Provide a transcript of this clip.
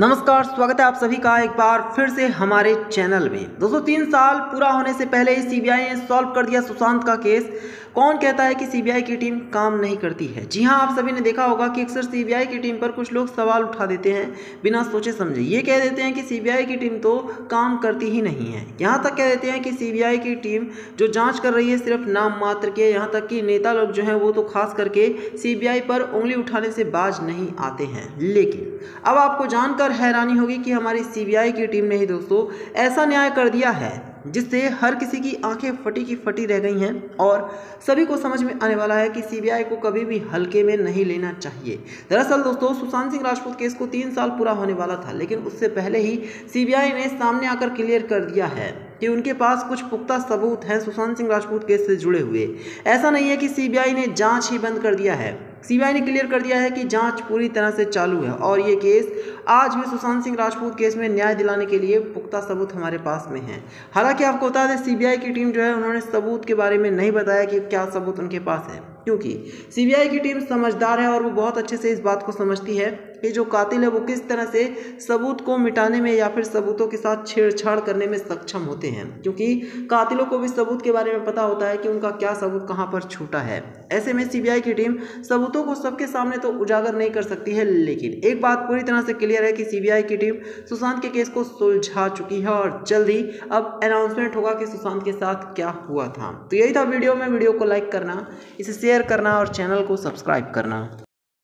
नमस्कार, स्वागत है आप सभी का एक बार फिर से हमारे चैनल में। दोस्तों, तीन साल पूरा होने से पहले ही सीबीआई ने सॉल्व कर दिया सुशांत का केस। कौन कहता है कि सीबीआई की टीम काम नहीं करती है? जी हाँ, आप सभी ने देखा होगा कि अक्सर सीबीआई की टीम पर कुछ लोग सवाल उठा देते हैं, बिना सोचे समझे। ये कह देते हैं कि सीबीआई की टीम तो काम करती ही नहीं है। यहाँ तक कह देते हैं कि सीबीआई की टीम जो जाँच कर रही है सिर्फ़ नाम मात्र के, यहाँ तक कि नेता लोग जो हैं वो तो खास करके सीबीआई पर उंगली उठाने से बाज नहीं आते हैं। लेकिन अब आपको जानकर जानकर हैरानी होगी कि हमारी सीबीआई की टीम ने ही दोस्तों ऐसा न्याय कर दिया है, जिससे हर किसी की आँखें फटी की फटी रह गई हैं और सभी को समझ में आने वाला है कि सीबीआई को कभी भी हल्के में नहीं लेना चाहिए। दरअसल दोस्तों, सुशांत सिंह राजपूत केस को तीन साल पूरा होने वाला था, लेकिन उससे पहले ही सीबीआई ने सामने आकर क्लियर कर दिया है कि उनके पास कुछ पुख्ता सबूत हैं सुशांत सिंह राजपूत केस से जुड़े हुए। ऐसा नहीं है कि सीबीआई ने जाँच ही बंद कर दिया है। सीबीआई ने क्लियर कर दिया है कि जाँच पूरी तरह से चालू है और ये केस आज भी सुशांत सिंह राजपूत केस में न्याय दिलाने के लिए पुख्ता सबूत हमारे पास में है। हालाँकि आपको बता दें सीबीआई की टीम जो है, उन्होंने सबूत के बारे में नहीं बताया कि क्या सबूत उनके पास है। क्योंकि सीबीआई की टीम समझदार है और वो बहुत अच्छे से इस बात को समझती है कि जो कातिल है, वो किस तरह से सबूत को मिटाने में या फिर सबूतों के साथ छेड़छाड़ करने में सक्षम होते हैं। क्योंकि कातिलों को भी सबूत के बारे में पता होता है कि उनका क्या सबूत कहाँ पर छूटा है। ऐसे में सीबीआई की टीम सबूतों को सबके सामने तो उजागर नहीं कर सकती है, लेकिन एक बात पूरी तरह से क्लियर है कि सीबीआई की टीम सुशांत के केस को सुलझा चुकी है और जल्द ही अब अनाउंसमेंट होगा कि सुशांत के साथ क्या हुआ था। तो यही था वीडियो, में वीडियो को लाइक करना, इसे शेयर करना और चैनल को सब्सक्राइब करना।